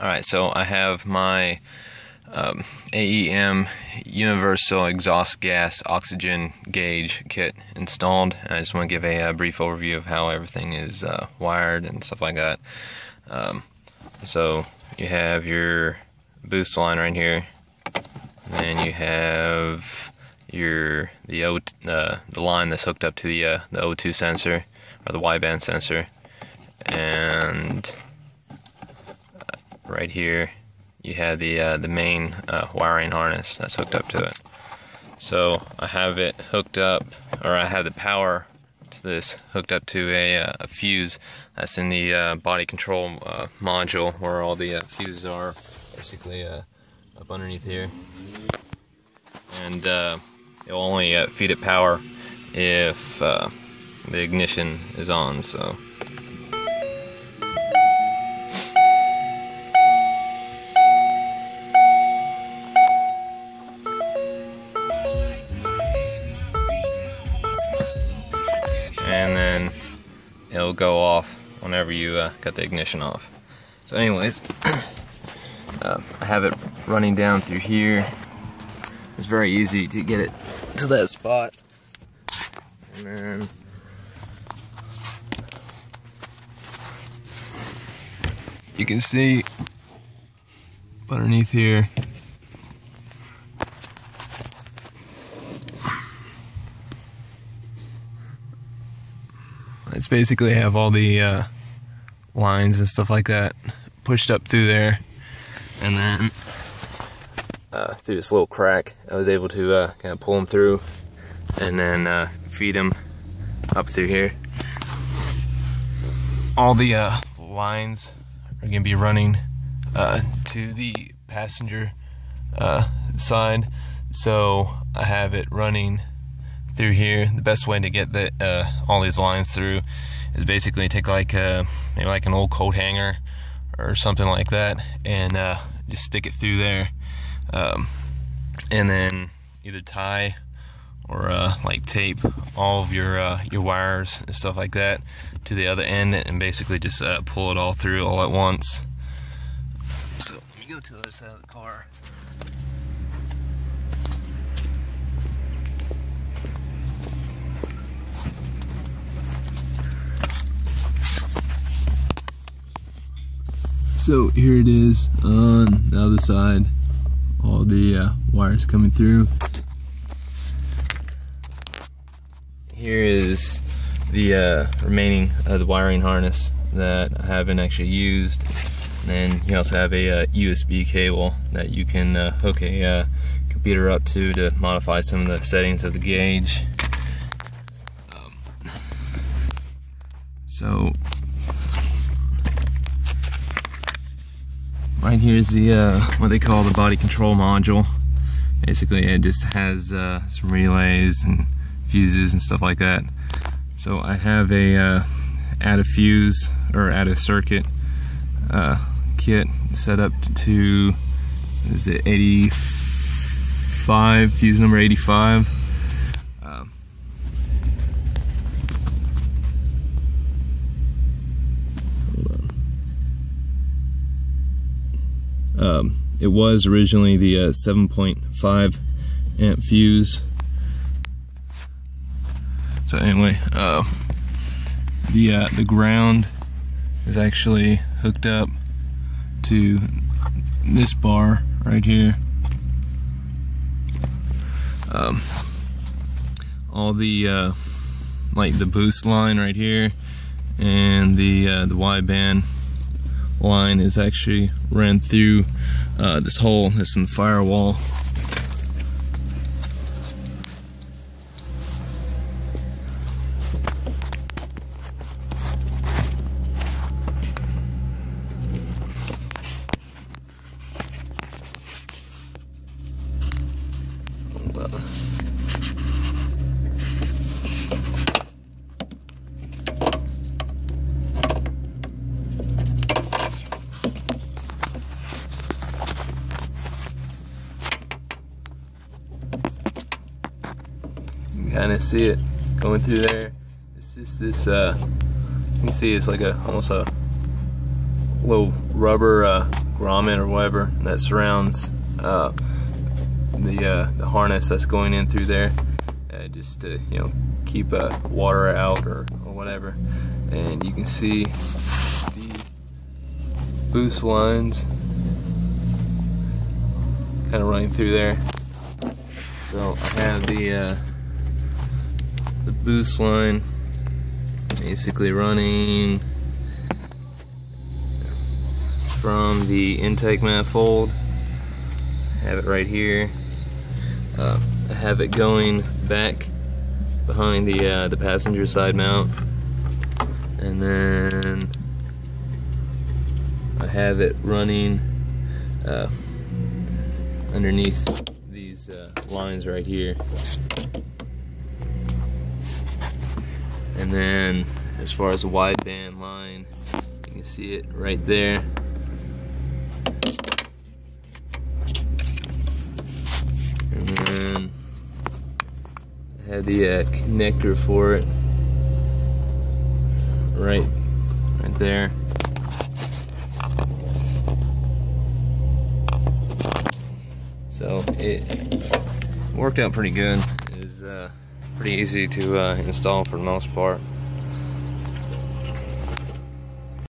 Alright, so I have my um, AEM Universal Exhaust Gas Oxygen Gauge kit installed. I just want to give a, a, brief overview of how everything is uh, wired and stuff like that. Um, so you have your boost line right here, and you have your the O uh, the line that's hooked up to the uh, the O2 sensor or the wideband sensor, and right here you have the uh, the main uh, wiring harness that's hooked up to it. So I have it hooked up, or I have the power to this hooked up to a, uh, a fuse that's in the uh, body control uh, module where all the uh, fuses are, basically up underneath here. And it'll only feed it power if the ignition is on. So. It'll go off whenever you uh, cut the ignition off. So anyways, uh, I have it running down through here. It's very easy to get it to that spot. And then you can see underneath here it's basically have all the uh, lines and stuff like that pushed up through there. And then uh, through this little crack I was able to uh, kind of pull them through and then uh, feed them up through here. All the uh, lines are going to be running uh, to the passenger side. So I have it running through here. The best way to get the uh, all these lines through is basically take like a, uh, maybe like an old coat hanger or something like that, and uh, just stick it through there, um, and then either tie or uh, like tape all of your uh, your wires and stuff like that to the other end, and basically just uh, pull it all through all at once. So let me go to the other side of the car. So here it is on the other side, all the uh, wires coming through. Here is the uh, remaining of the wiring harness that I haven't actually used. And you also have a uh, USB cable that you can uh, hook a uh, computer up to to modify some of the settings of the gauge. Um, so right here is the uh, what they call the body control module. Basically it just has uh, some relays and fuses and stuff like that. So I have a uh, add a fuse or add a circuit uh, kit set up to is it 85 fuse number 85 Um, it was originally the uh, 7.5 amp fuse. So anyway, uh, the uh, the ground is actually hooked up to this bar right here. Um, all the uh, like the boost line right here and the uh, the wideband line is actually ran through uh, this hole that's in the firewall kind of see it going through there. It's just this, uh, you can see it's like a almost a little rubber uh, grommet or whatever that surrounds uh, the uh, the harness that's going in through there, uh, just to you know keep uh, water out or, or whatever. And you can see the boost lines kind of running through there. So I have the uh, the boost line basically running from the intake manifold. I have it right here. Uh, I have it going back behind the uh, the passenger side mount, and then I have it running uh, underneath these uh, lines right here. And then as far as the wideband line, you can see it right there. And then I have the uh, connector for it right right there. So it worked out pretty good. Uh, pretty easy to uh, install for the most part.